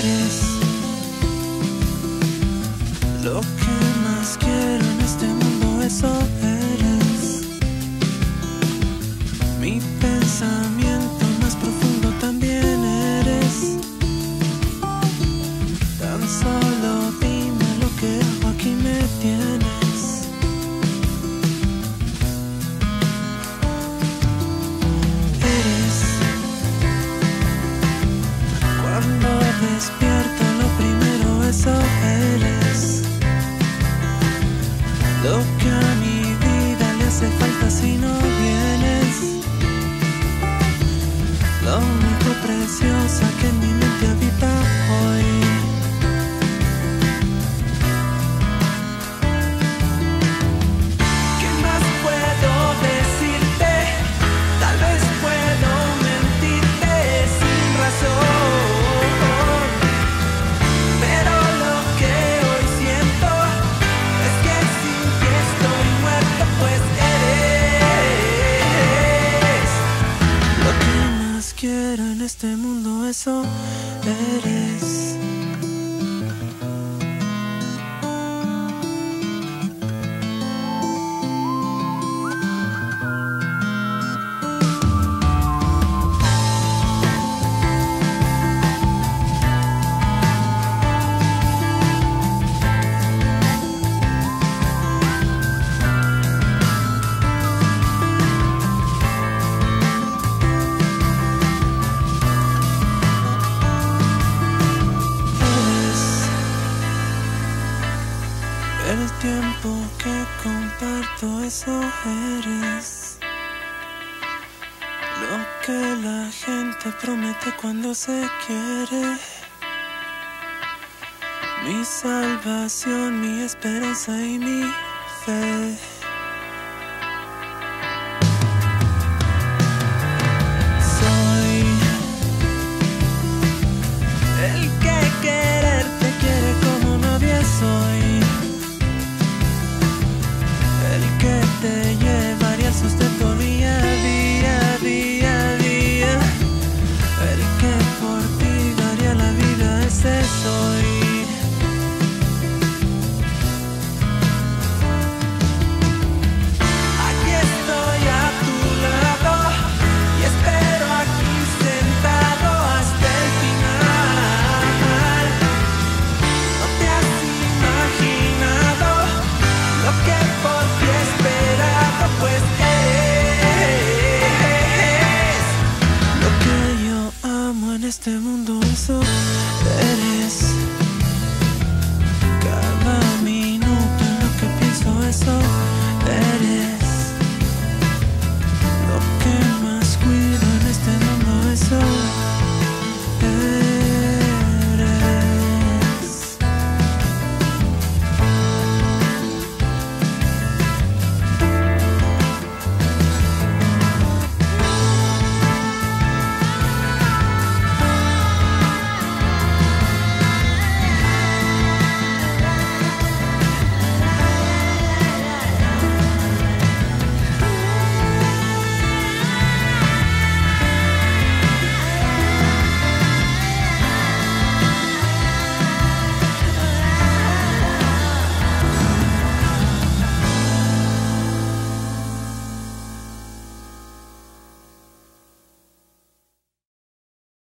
It is. mundo, eso eres. tiempo que comparto eso eres. Lo que la gente promete cuando se quiere. Mi salvación, mi esperanza y mi fe.